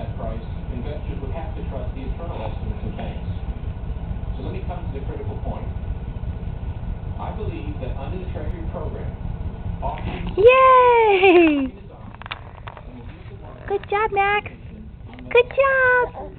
that price, investors would have to trust the internal estimates of banks. So let me come to the critical point. I believe that under the Treasury program, Yay! Good job, Max. Good job.